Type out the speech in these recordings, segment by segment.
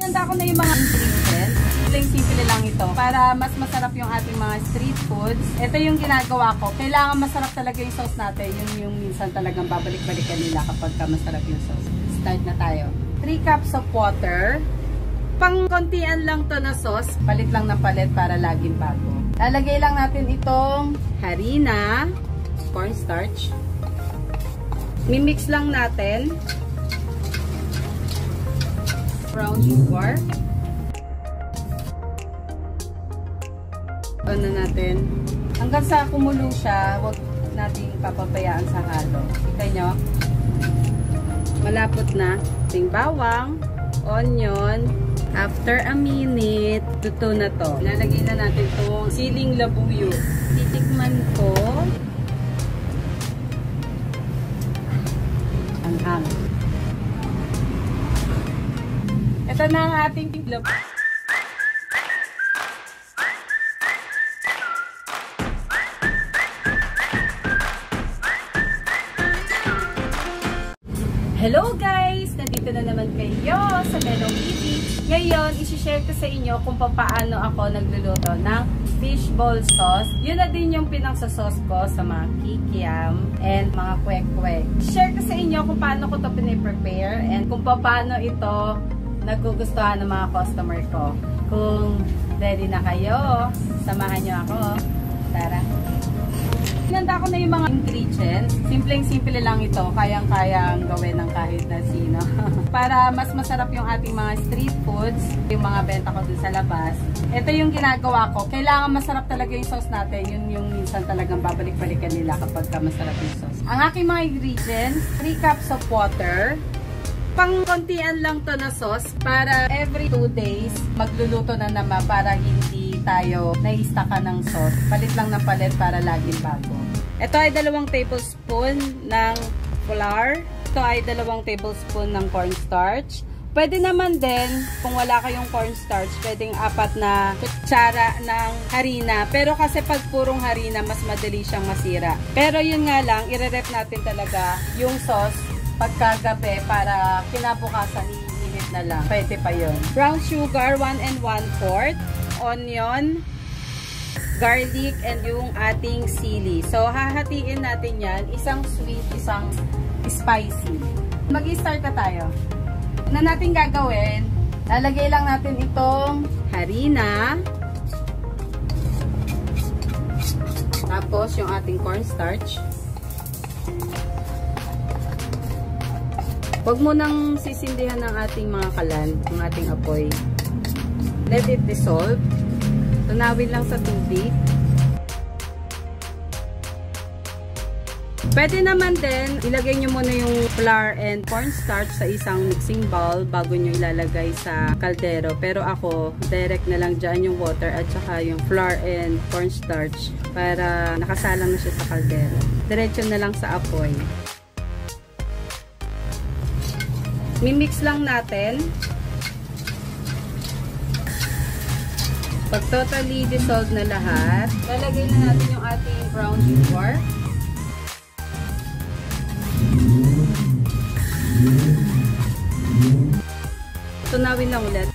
Handa ko na yung mga ingredients. Simpleng simple lang ito. Para mas masarap yung ating mga street foods. Ito yung ginagawa ko. Kailangan masarap talaga yung sauce natin. Yun yung minsan talagang babalik-balikan nila kapag ka masarap yung sauce. Start na tayo. 3 cups of water. Pang kontian lang to na sauce. Palit lang ng palit para laging bago. Lalagay lang natin itong harina, cornstarch. Mimix lang natin brown sugar. Ano natin? Hanggang sa kumulo siya, huwag natin papabayaan sa halo. Kita nyo? Malapot na. Ting bawang, onion. After a minute, tuto na to. Lalagay na natin itong siling labuyo. Titikman ko. Ang hang. Ito na ang ating lab. Hello guys! Nandito na naman kayo sa Melong TV. Ngayon, isi-share ko sa inyo kung paano ako nagluluto ng fishball sauce. Yun na din yung pinang-sauce ko sa mga kikiam and mga kwek-kwek. Share ko sa inyo kung paano ko to piniprepare and kung paano ito nagugustuhan ng mga customer ko. Kung ready na kayo, samahan nyo ako. Tara! Hinanda ko na yung mga ingredients. Simpleng-simple lang ito. Kayang-kayang gawin ng kahit na sino. Para mas masarap yung ating mga street foods, yung mga benta ko dun sa labas. Ito yung ginagawa ko. Kailangan masarap talaga yung sauce natin. Yun yung minsan talagang babalik-balikan nila kapag ka masarap yung sauce. Ang aking mga ingredients, 3 cups of water, pang kontian lang to na sauce para every 2 days magluluto na naman para hindi tayo naistaka ng sauce. Palit lang ng palit para laging bago. Ito ay dalawang tablespoon ng flour. Ito ay dalawang tablespoon ng cornstarch. Pwede naman din, kung wala kayong cornstarch, pwedeng apat na kutsara ng harina. Pero kasi pag purong harina, mas madali siyang masira. Pero yun nga lang, ire-rep natin talaga yung sauce pagkagabi para kinabukasan iinit na lang. Pwede pa yun. Brown sugar, 1 and 1 fourth. Onion, garlic, and yung ating sili. So, hahatiin natin yan. Isang sweet, isang spicy. Mag-start na tayo. Na natin gagawin, lalagay lang natin itong harina. Tapos, yung ating cornstarch. Huwag mo nang sisindihan ng ating mga kalan, ng ating apoy. Let it dissolve. Tunawin lang sa tubig. Pwede naman din, ilagay nyo muna yung flour and cornstarch sa isang mixing bowl bago nyo ilalagay sa kaldero. Pero ako, direct na lang dyan yung water at saka yung flour and cornstarch para nakasalang na siya sa kaldero. Diretso na lang sa apoy. Mimix lang natin. Pag totally dissolved na lahat, lalagay na natin yung ating brown sugar. Tunawin lang ulit.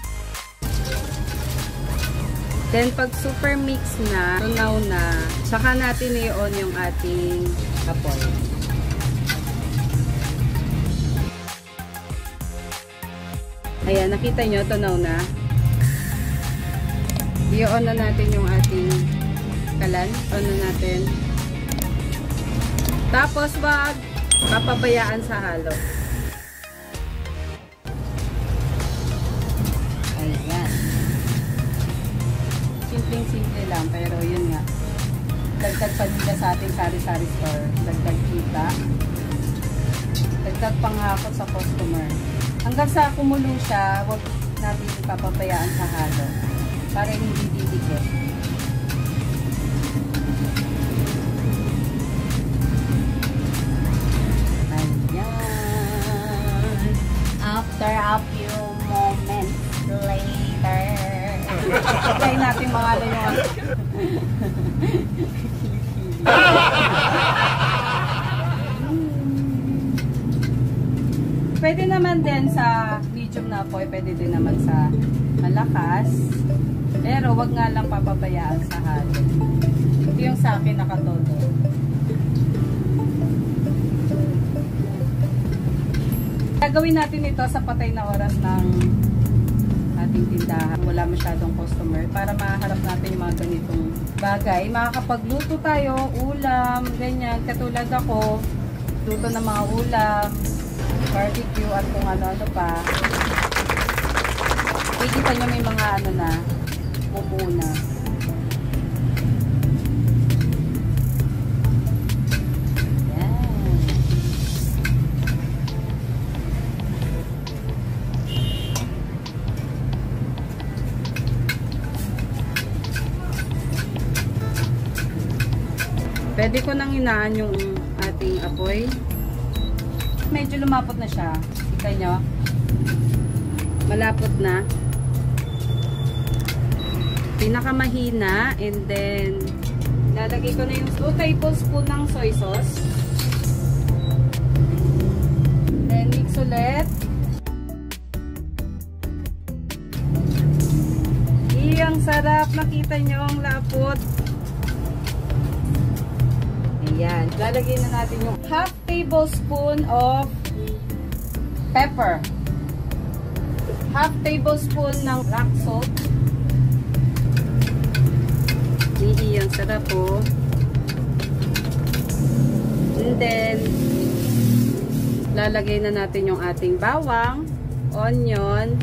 Then, pag super mix na, tunaw na, saka natin i-on yung ating apoy. Ayan, nakita nyo, tunaw na. I-on na natin yung ating kalan. On na natin. Tapos, wag papabayaan sa halo. Ayan. Simpleng-simple lang, pero yun nga. Dagdag pa nila sa ating sari-sari store. Dagdag kita. Dagdag panghakot sa customer. Hanggang sa kumulo siya, huwag natin ipapabayaan sa halo para hindi didikit. Naman din sa medium na apoy, pwede din naman sa malakas. Pero wag nga lang papabayaan sa halo. Ito yung sa akin nakatodo. Gagawin natin ito sa patay na oras ng ating tindahan. Wala masyadong customer para maharap natin yung mga ganitong bagay. Makakapagluto tayo, ulam, ganyan. Katulad ako, luto ng mga ulam, barbecue at kung ano-ano pa. Kikita nyo may mga ano na, mumuna. Yan. Pwede ko nang hinaan yung ating apoy. Medyo lumapot na siya. Kita nyo? Malapot na. Pinakamahina. And then, lalagay ko na yung 2 tablespoon ng soy sauce. Then, mix ulit. Iyang sarap. Nakita nyo ang lapot. Ayan. Lalagay na natin yung half tablespoon of pepper. Half tablespoon ng black salt. Hihi, ang sarap po. And then, lalagay na natin yung ating bawang, onion.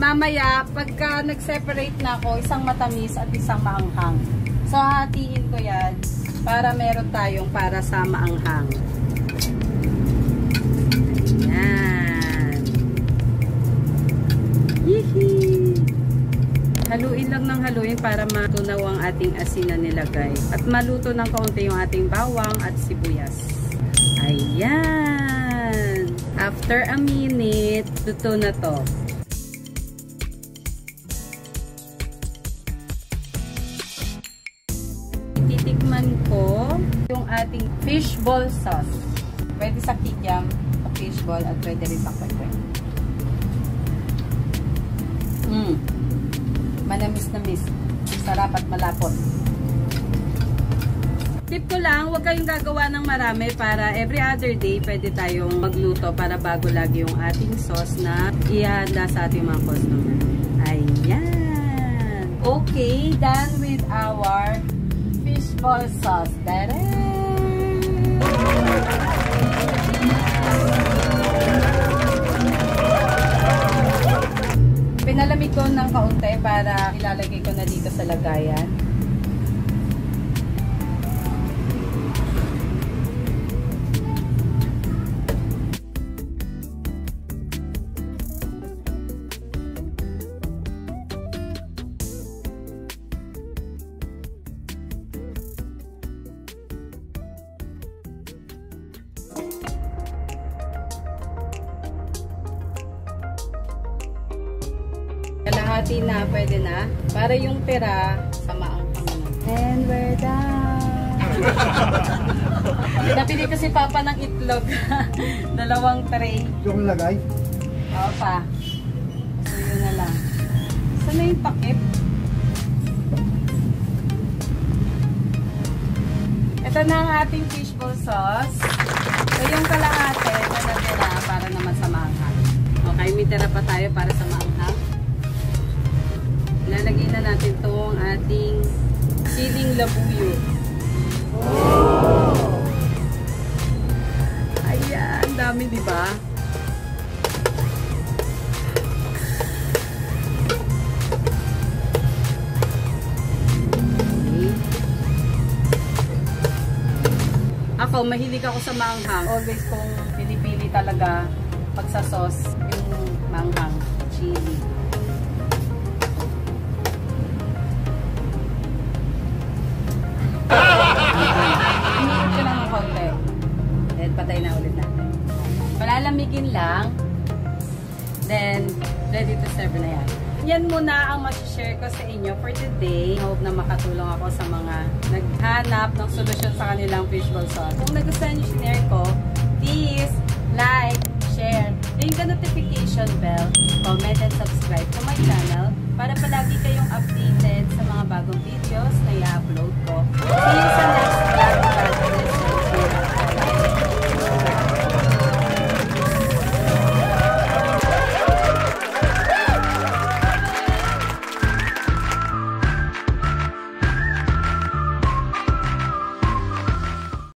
Mamaya, pagka nag-separate na ako, isang matamis at isang maanghang. So, hatiin ko yan para meron tayong para sa maanghang. Ayan. Hihi. Haluin lang ng haluin para matunaw ang ating asin na nilagay. At maluto ng kaunti yung ating bawang at sibuyas. Ayan. After a minute, luto na to. Fishball sauce. Pwede sa kikiam, sa fishball, at pwede rin sa kwekwe. Mmm. Manamis-namis. Sarap at malapot. Tip ko lang, huwag kayong gagawa ng marami para every other day pwede tayong magluto para bago lagi yung ating sauce na ihanda sa ating mga customer. Ayan. Okay, done with our fishball sauce. Tada! Pinalamig ko ng kaunti para ilalagay ko na dito sa lagayan. Kalahati na, pwede na. Para yung tira, sama ang pangalan. And we're done! Napili ko si Papa ng itlog. Dalawang tray. Yung lagay? Oo pa. So yun na lang. Saan na yung takip? Ito na ang ating fishbowl sauce. So yung kalahati na natira para naman sa maanghang. Okay, may tira pa tayo para sa Lalagay na natin itong ating siling labuyo. Oh! Ayan, dami di ba? Ako, mahilig ako sa manghang. Always kong pinipili talaga pag sa sauce, yung manghang, chili. Umiinit ko lang ng konti. Then, patay na ulit natin. Palalamigin lang. Then, ready to serve na yan. Yan muna ang mag-share ko sa inyo for today. Hope na makatulong ako sa mga naghanap ng solusyon sa kanilang fishbowl sauce. Kung nagustuhan nyo sinare ko, please like, share. Ring the notification bell, comment and subscribe to my channel para palagi kayong updated sa mga bagong videos i-upload ko. See